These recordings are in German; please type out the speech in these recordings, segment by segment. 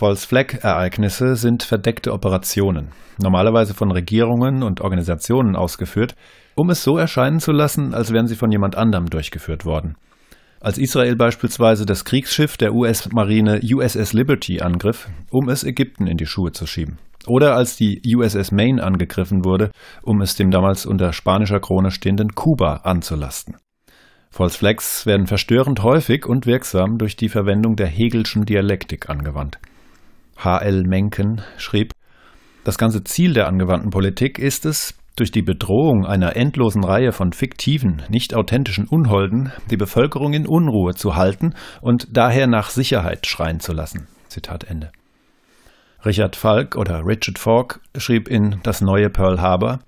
False Flag Ereignisse sind verdeckte Operationen, normalerweise von Regierungen und Organisationen ausgeführt, um es so erscheinen zu lassen, als wären sie von jemand anderem durchgeführt worden. Als Israel beispielsweise das Kriegsschiff der US-Marine USS Liberty angriff, um es Ägypten in die Schuhe zu schieben. Oder als die USS Maine angegriffen wurde, um es dem damals unter spanischer Krone stehenden Kuba anzulasten. False Flags werden verstörend häufig und wirksam durch die Verwendung der Hegelschen Dialektik angewandt. H.L. Mencken schrieb, das ganze Ziel der angewandten Politik ist es, durch die Bedrohung einer endlosen Reihe von fiktiven, nicht authentischen Unholden die Bevölkerung in Unruhe zu halten und daher nach Sicherheit schreien zu lassen. Zitat Ende. Richard Falk oder Richard Falk schrieb in Das neue Pearl Harbor,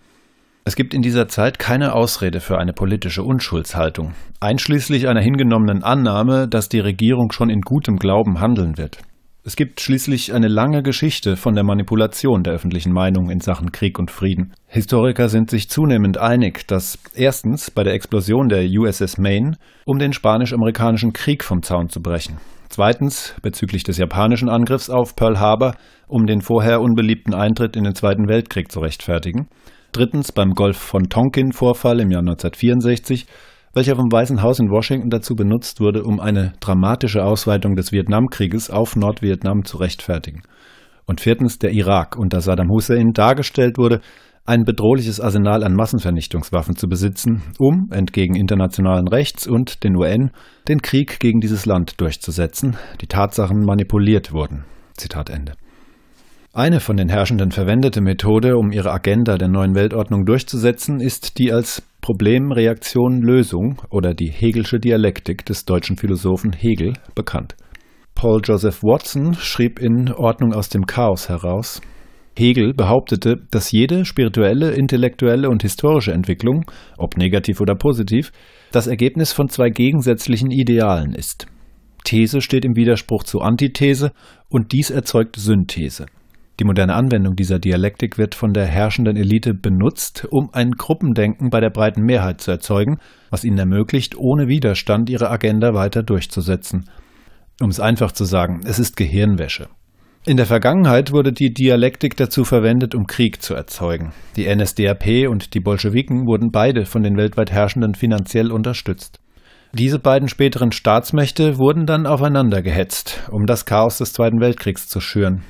es gibt in dieser Zeit keine Ausrede für eine politische Unschuldshaltung, einschließlich einer hingenommenen Annahme, dass die Regierung schon in gutem Glauben handeln wird. Es gibt schließlich eine lange Geschichte von der Manipulation der öffentlichen Meinung in Sachen Krieg und Frieden. Historiker sind sich zunehmend einig, dass erstens bei der Explosion der USS Maine, um den spanisch-amerikanischen Krieg vom Zaun zu brechen, zweitens bezüglich des japanischen Angriffs auf Pearl Harbor, um den vorher unbeliebten Eintritt in den Zweiten Weltkrieg zu rechtfertigen, drittens beim Golf von Tonkin-Vorfall im Jahr 1964 welcher vom Weißen Haus in Washington dazu benutzt wurde, um eine dramatische Ausweitung des Vietnamkrieges auf Nordvietnam zu rechtfertigen. Und viertens der Irak unter Saddam Hussein dargestellt wurde, ein bedrohliches Arsenal an Massenvernichtungswaffen zu besitzen, um, entgegen internationalen Rechts und den UN, den Krieg gegen dieses Land durchzusetzen, die Tatsachen manipuliert wurden. Zitat Ende. Eine von den Herrschenden verwendete Methode, um ihre Agenda der neuen Weltordnung durchzusetzen, ist die als Problem, Reaktion, Lösung oder die Hegelsche Dialektik des deutschen Philosophen Hegel bekannt. Paul Joseph Watson schrieb in Ordnung aus dem Chaos heraus, Hegel behauptete, dass jede spirituelle, intellektuelle und historische Entwicklung, ob negativ oder positiv, das Ergebnis von zwei gegensätzlichen Idealen ist. These steht im Widerspruch zu Antithese und dies erzeugt Synthese. Die moderne Anwendung dieser Dialektik wird von der herrschenden Elite benutzt, um ein Gruppendenken bei der breiten Mehrheit zu erzeugen, was ihnen ermöglicht, ohne Widerstand ihre Agenda weiter durchzusetzen. Um es einfach zu sagen, es ist Gehirnwäsche. In der Vergangenheit wurde die Dialektik dazu verwendet, um Krieg zu erzeugen. Die NSDAP und die Bolschewiken wurden beide von den weltweit Herrschenden finanziell unterstützt. Diese beiden späteren Staatsmächte wurden dann aufeinander gehetzt, um das Chaos des Zweiten Weltkriegs zu schüren.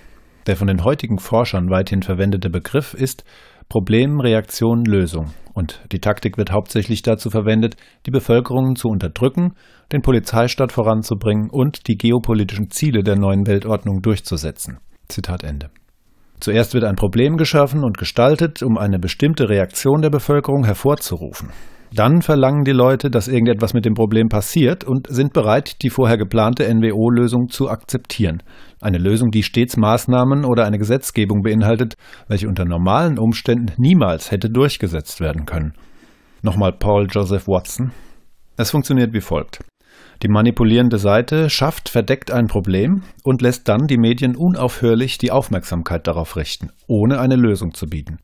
Der von den heutigen Forschern weithin verwendete Begriff ist Problem, Reaktion, Lösung. Und die Taktik wird hauptsächlich dazu verwendet, die Bevölkerung zu unterdrücken, den Polizeistaat voranzubringen und die geopolitischen Ziele der neuen Weltordnung durchzusetzen. Zitat Ende. Zuerst wird ein Problem geschaffen und gestaltet, um eine bestimmte Reaktion der Bevölkerung hervorzurufen. Dann verlangen die Leute, dass irgendetwas mit dem Problem passiert und sind bereit, die vorher geplante NWO-Lösung zu akzeptieren. Eine Lösung, die stets Maßnahmen oder eine Gesetzgebung beinhaltet, welche unter normalen Umständen niemals hätte durchgesetzt werden können. Nochmal Paul Joseph Watson. Es funktioniert wie folgt. Die manipulierende Seite schafft verdeckt ein Problem und lässt dann die Medien unaufhörlich die Aufmerksamkeit darauf richten, ohne eine Lösung zu bieten.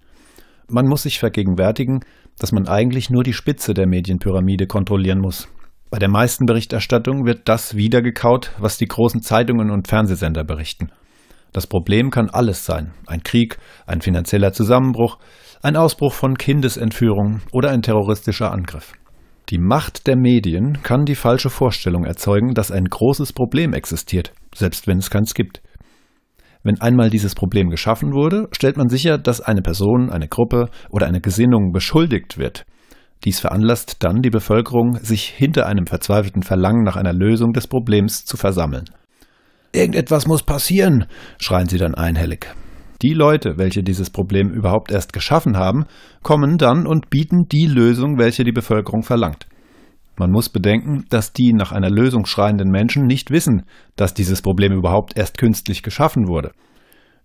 Man muss sich vergegenwärtigen, dass man eigentlich nur die Spitze der Medienpyramide kontrollieren muss. Bei der meisten Berichterstattung wird das wiedergekaut, was die großen Zeitungen und Fernsehsender berichten. Das Problem kann alles sein. Ein Krieg, ein finanzieller Zusammenbruch, ein Ausbruch von Kindesentführung oder ein terroristischer Angriff. Die Macht der Medien kann die falsche Vorstellung erzeugen, dass ein großes Problem existiert, selbst wenn es keins gibt. Wenn einmal dieses Problem geschaffen wurde, stellt man sicher, dass eine Person, eine Gruppe oder eine Gesinnung beschuldigt wird. Dies veranlasst dann die Bevölkerung, sich hinter einem verzweifelten Verlangen nach einer Lösung des Problems zu versammeln. Irgendetwas muss passieren, schreien sie dann einhellig. Die Leute, welche dieses Problem überhaupt erst geschaffen haben, kommen dann und bieten die Lösung, welche die Bevölkerung verlangt. Man muss bedenken, dass die nach einer Lösung schreienden Menschen nicht wissen, dass dieses Problem überhaupt erst künstlich geschaffen wurde.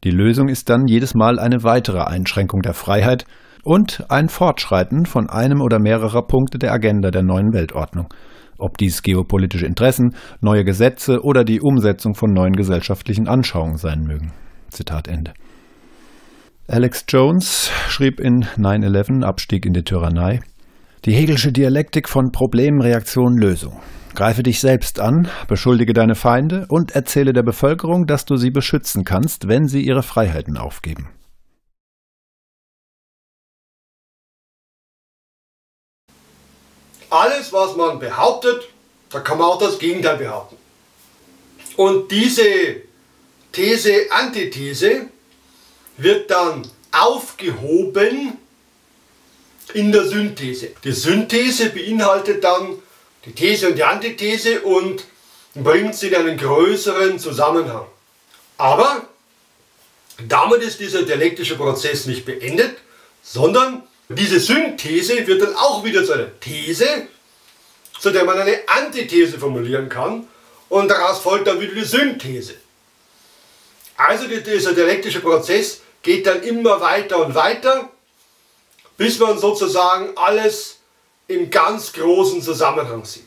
Die Lösung ist dann jedes Mal eine weitere Einschränkung der Freiheit und ein Fortschreiten von einem oder mehrerer Punkte der Agenda der neuen Weltordnung. Ob dies geopolitische Interessen, neue Gesetze oder die Umsetzung von neuen gesellschaftlichen Anschauungen sein mögen. Zitat Ende. Alex Jones schrieb in 9-11 Abstieg in die Tyrannei Die Hegelsche Dialektik von Problem, Reaktion, Lösung. Greife dich selbst an, beschuldige deine Feinde und erzähle der Bevölkerung, dass du sie beschützen kannst, wenn sie ihre Freiheiten aufgeben. Alles, was man behauptet, da kann man auch das Gegenteil behaupten. Und diese These, Antithese wird dann aufgehoben in der Synthese. Die Synthese beinhaltet dann die These und die Antithese und bringt sie in einen größeren Zusammenhang. Aber damit ist dieser dialektische Prozess nicht beendet, sondern diese Synthese wird dann auch wieder zu einer These, zu der man eine Antithese formulieren kann und daraus folgt dann wieder die Synthese. Also dieser dialektische Prozess geht dann immer weiter und weiter, bis man sozusagen alles im ganz großen Zusammenhang sieht.